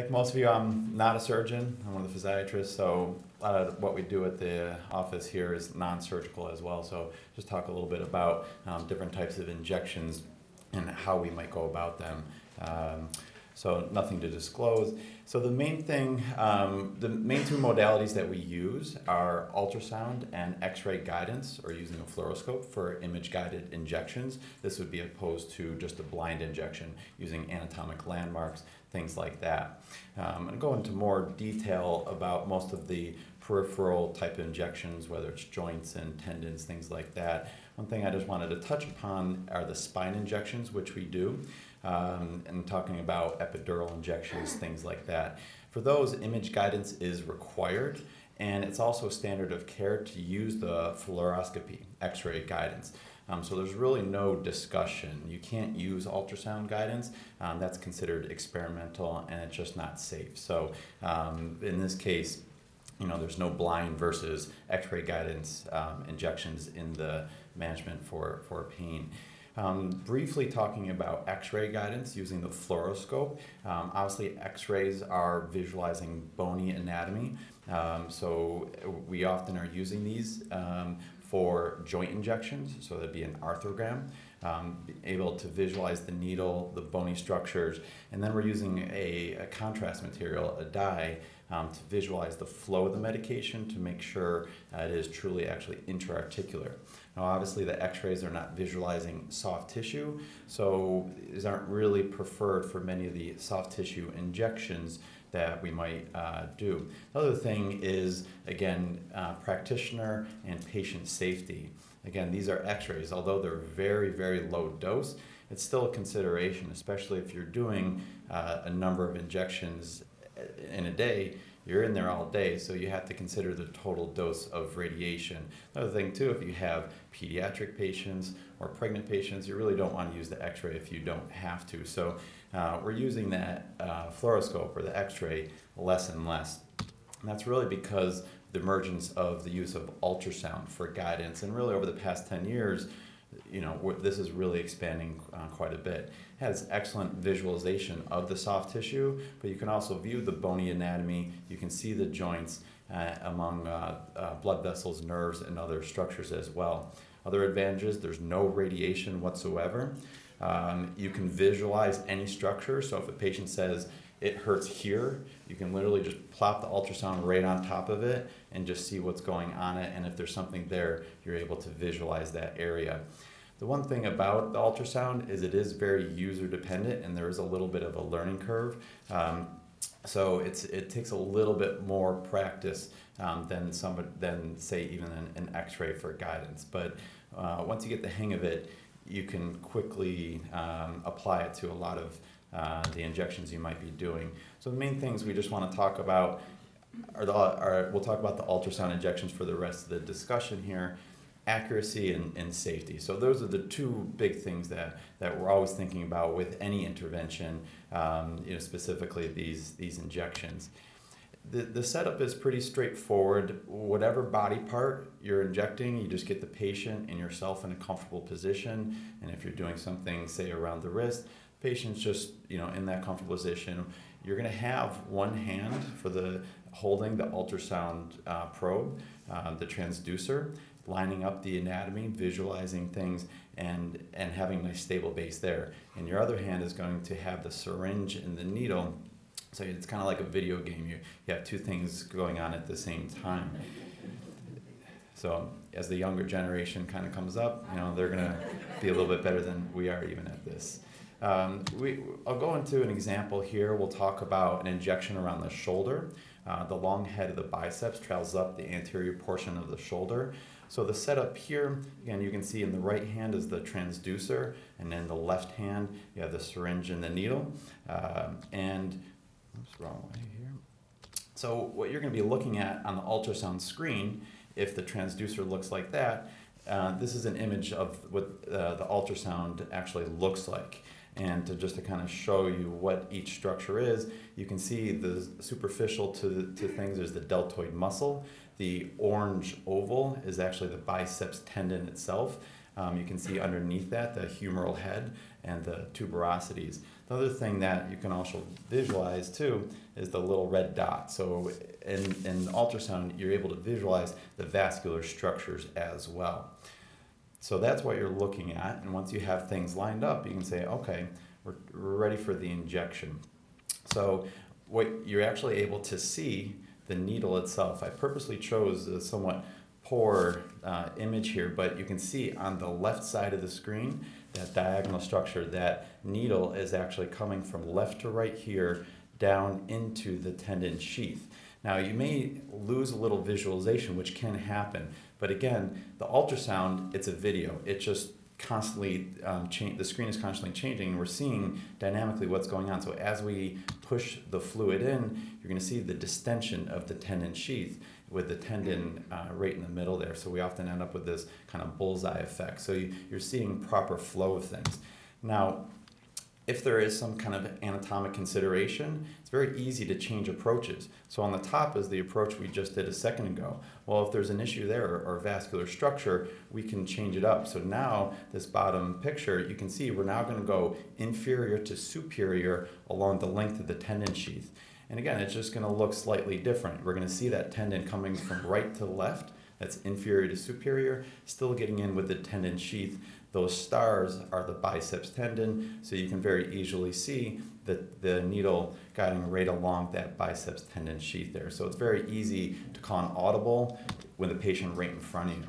Like most of you, I'm not a surgeon. I'm one of the physiatrists, so a lot of what we do at the office here is non-surgical as well. So just talk a little bit about um, different types of injections and how we might go about them. Um, so nothing to disclose. So the main thing, um, the main two modalities that we use are ultrasound and X-ray guidance, or using a fluoroscope for image-guided injections. This would be opposed to just a blind injection using anatomic landmarks, things like that. Um, to go into more detail about most of the peripheral type injections, whether it's joints and tendons, things like that. One thing I just wanted to touch upon are the spine injections, which we do um, and talking about epidural injections, things like that. For those, image guidance is required, and it's also a standard of care to use the fluoroscopy, x-ray guidance. Um, so there's really no discussion. You can't use ultrasound guidance. Um, that's considered experimental and it's just not safe. So um, in this case, you know, there's no blind versus x-ray guidance um, injections in the management for, for pain. Um, briefly talking about x-ray guidance using the fluoroscope. Um, obviously x-rays are visualizing bony anatomy, um, so we often are using these um, for joint injections, so that'd be an arthrogram, um, able to visualize the needle, the bony structures, and then we're using a, a contrast material, a dye, um, to visualize the flow of the medication to make sure uh, it is truly actually intra-articular. Now obviously the x-rays are not visualizing soft tissue, so these aren't really preferred for many of the soft tissue injections that we might uh, do. The other thing is, again, uh, practitioner and patient safety. Again, these are x-rays. Although they're very, very low dose, it's still a consideration, especially if you're doing uh, a number of injections in a day, you're in there all day, so you have to consider the total dose of radiation. Another thing too, if you have pediatric patients or pregnant patients, you really don't want to use the x-ray if you don't have to. So uh, we're using that uh, fluoroscope or the x-ray less and less. And that's really because the emergence of the use of ultrasound for guidance. And really over the past 10 years, you know, this is really expanding uh, quite a bit. It has excellent visualization of the soft tissue, but you can also view the bony anatomy. You can see the joints uh, among uh, uh, blood vessels, nerves, and other structures as well. Other advantages, there's no radiation whatsoever. Um, you can visualize any structure, so if a patient says, it hurts here, you can literally just plop the ultrasound right on top of it and just see what's going on it. And if there's something there, you're able to visualize that area. The one thing about the ultrasound is it is very user dependent and there is a little bit of a learning curve. Um, so it's, it takes a little bit more practice um, than, some, than say even an, an x-ray for guidance. But uh, once you get the hang of it, you can quickly um, apply it to a lot of uh, the injections you might be doing. So the main things we just want to talk about are, the, are we'll talk about the ultrasound injections for the rest of the discussion here accuracy and, and safety. So those are the two big things that, that we're always thinking about with any intervention, um, you know, specifically these, these injections. The, the setup is pretty straightforward. Whatever body part you're injecting, you just get the patient and yourself in a comfortable position. And if you're doing something, say around the wrist, patient's just you know in that comfortable position. You're going to have one hand for the holding the ultrasound uh, probe, uh, the transducer, lining up the anatomy, visualizing things, and, and having a nice stable base there. And your other hand is going to have the syringe and the needle. So it's kind of like a video game. You, you have two things going on at the same time. So as the younger generation kind of comes up, you know, they're going to be a little bit better than we are even at this. Um, we, I'll go into an example here. We'll talk about an injection around the shoulder. Uh, the long head of the biceps trails up the anterior portion of the shoulder. So the setup here, again, you can see in the right hand is the transducer, and then the left hand, you have the syringe and the needle. Uh, and, oops, wrong way here. So what you're going to be looking at on the ultrasound screen, if the transducer looks like that, uh, this is an image of what uh, the ultrasound actually looks like. And to just to kind of show you what each structure is, you can see the superficial to, to things is the deltoid muscle. The orange oval is actually the biceps tendon itself. Um, you can see underneath that the humeral head and the tuberosities. Another thing that you can also visualize too is the little red dot. So in, in ultrasound, you're able to visualize the vascular structures as well. So that's what you're looking at. And once you have things lined up, you can say, okay, we're, we're ready for the injection. So what you're actually able to see the needle itself. I purposely chose a somewhat poor uh, image here, but you can see on the left side of the screen, that diagonal structure, that needle is actually coming from left to right here down into the tendon sheath. Now you may lose a little visualization, which can happen, but again, the ultrasound, it's a video. It just constantly um, the screen is constantly changing and we're seeing dynamically what's going on so as we push the fluid in you're going to see the distension of the tendon sheath with the tendon uh, right in the middle there so we often end up with this kind of bullseye effect so you, you're seeing proper flow of things now if there is some kind of anatomic consideration, it's very easy to change approaches. So on the top is the approach we just did a second ago. Well, if there's an issue there or, or vascular structure, we can change it up. So now this bottom picture, you can see we're now gonna go inferior to superior along the length of the tendon sheath. And again, it's just gonna look slightly different. We're gonna see that tendon coming from right to left, that's inferior to superior, still getting in with the tendon sheath those stars are the biceps tendon, so you can very easily see the, the needle guiding right along that biceps tendon sheath there. So it's very easy to call an audible with a patient right in front of you.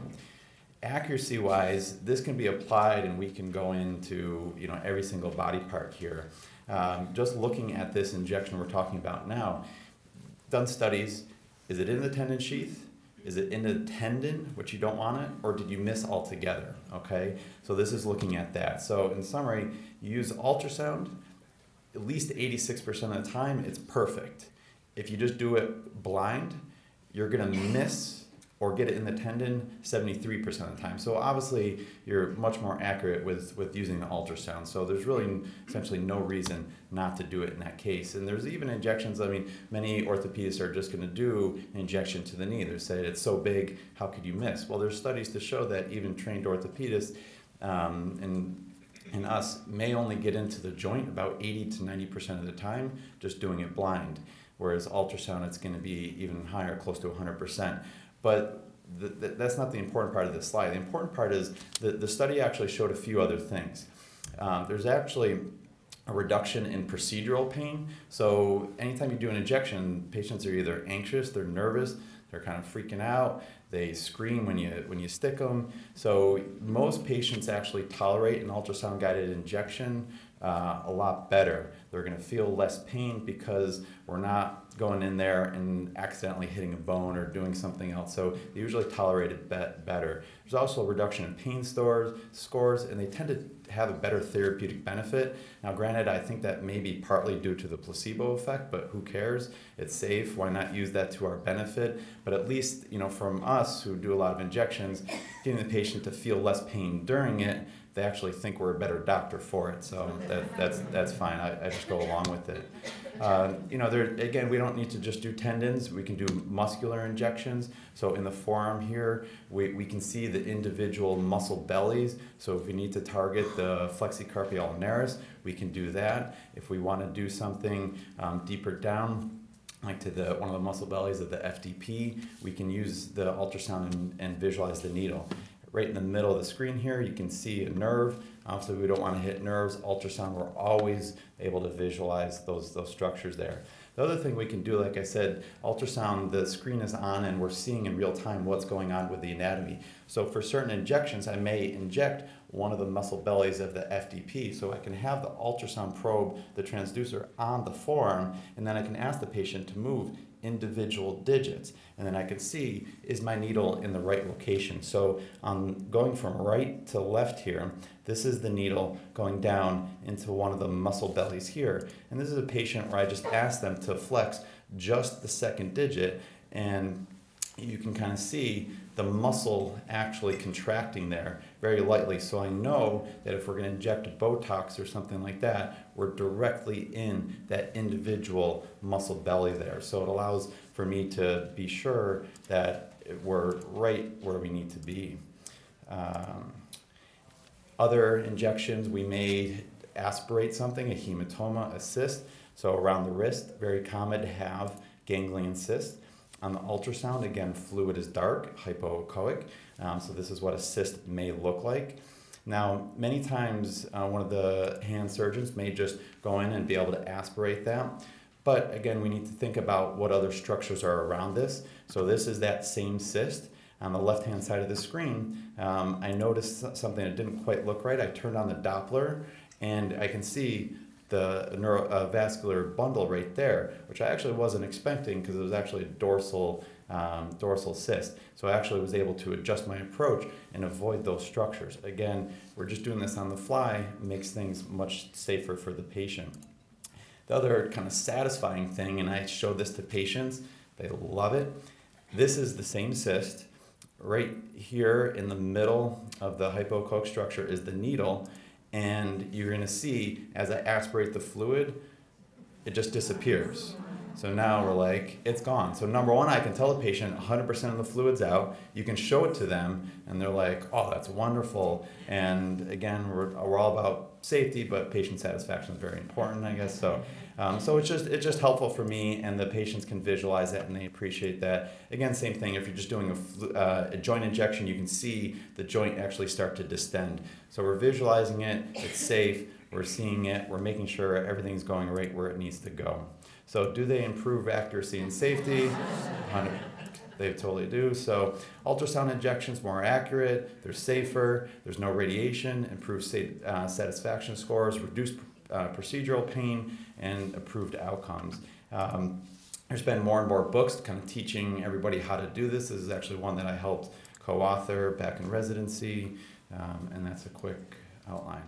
Accuracy wise, this can be applied and we can go into you know every single body part here. Um, just looking at this injection we're talking about now, done studies, is it in the tendon sheath? Is it in the tendon, which you don't want it, or did you miss altogether? Okay, so this is looking at that. So in summary, you use ultrasound, at least 86% of the time, it's perfect. If you just do it blind, you're gonna miss or get it in the tendon 73% of the time. So obviously you're much more accurate with, with using the ultrasound. So there's really essentially no reason not to do it in that case. And there's even injections, I mean, many orthopedists are just gonna do an injection to the knee. They say it's so big, how could you miss? Well, there's studies to show that even trained orthopedists um, and and us may only get into the joint about 80 to 90% of the time just doing it blind whereas ultrasound it's going to be even higher close to 100% but that's not the important part of this slide. The important part is that the study actually showed a few other things. Um, there's actually a reduction in procedural pain. So anytime you do an injection, patients are either anxious, they're nervous, they're kind of freaking out, they scream when you when you stick them. So most patients actually tolerate an ultrasound guided injection uh, a lot better. They're going to feel less pain because we're not going in there and accidentally hitting a bone or doing something else. So they usually tolerate it be- better. There's also a reduction in pain stores, scores, and they tend to have a better therapeutic benefit. Now, granted, I think that may be partly due to the placebo effect, but who cares? It's safe. Why not use that to our benefit? But at least, you know, from us who do a lot of injections, getting the patient to feel less pain during it they actually think we're a better doctor for it. So that, that's that's fine. I, I just go along with it. Uh, you know, there again, we don't need to just do tendons. We can do muscular injections. So in the forearm here, we, we can see the individual muscle bellies. So if we need to target the flexor carpi ulnaris, we can do that. If we want to do something um, deeper down, like to the one of the muscle bellies of the FDP, we can use the ultrasound and, and visualize the needle right in the middle of the screen here, you can see a nerve. Obviously, we don't want to hit nerves. Ultrasound, we're always able to visualize those, those structures there. The other thing we can do, like I said, ultrasound, the screen is on and we're seeing in real time what's going on with the anatomy. So for certain injections, I may inject one of the muscle bellies of the FDP so I can have the ultrasound probe, the transducer on the forearm, and then I can ask the patient to move individual digits. And then I can see, is my needle in the right location? So I'm going from right to left here. This is the needle going down into one of the muscle bellies here. And this is a patient where I just asked them to flex just the second digit and you can kind of see the muscle actually contracting there very lightly. So I know that if we're going to inject Botox or something like that, we're directly in that individual muscle belly there. So it allows for me to be sure that we're right where we need to be. Um, other injections, we may aspirate something, a hematoma, a cyst. So around the wrist, very common to have ganglion cyst. On the ultrasound, again, fluid is dark, hypoechoic. Um, so this is what a cyst may look like. Now, many times, uh, one of the hand surgeons may just go in and be able to aspirate that. But again, we need to think about what other structures are around this. So this is that same cyst. On the left-hand side of the screen, um, I noticed something that didn't quite look right. I turned on the Doppler, and I can see the neurovascular uh, bundle right there, which I actually wasn't expecting because it was actually a dorsal um, dorsal cyst. So I actually was able to adjust my approach and avoid those structures. Again, we're just doing this on the fly, makes things much safer for the patient. The other kind of satisfying thing, and I show this to patients, they love it. This is the same cyst. Right here in the middle of the hypoechoic structure is the needle, and you're going to see as I aspirate the fluid, it just disappears. So now we're like, it's gone. So number one, I can tell the patient 100% of the fluid's out. You can show it to them, and they're like, oh, that's wonderful. And again, we're, we're all about safety, but patient satisfaction is very important, I guess. So, um, so it's just it's just helpful for me, and the patients can visualize it and they appreciate that. Again, same thing. If you're just doing a, uh, a joint injection, you can see the joint actually start to distend. So we're visualizing it. It's safe. We're seeing it. We're making sure everything's going right where it needs to go. So do they improve accuracy and safety? They totally do. So ultrasound injections more accurate, they're safer, there's no radiation, improved uh, satisfaction scores, reduced uh, procedural pain, and improved outcomes. Um, there's been more and more books kind of teaching everybody how to do this. This is actually one that I helped co-author back in residency, um, and that's a quick outline.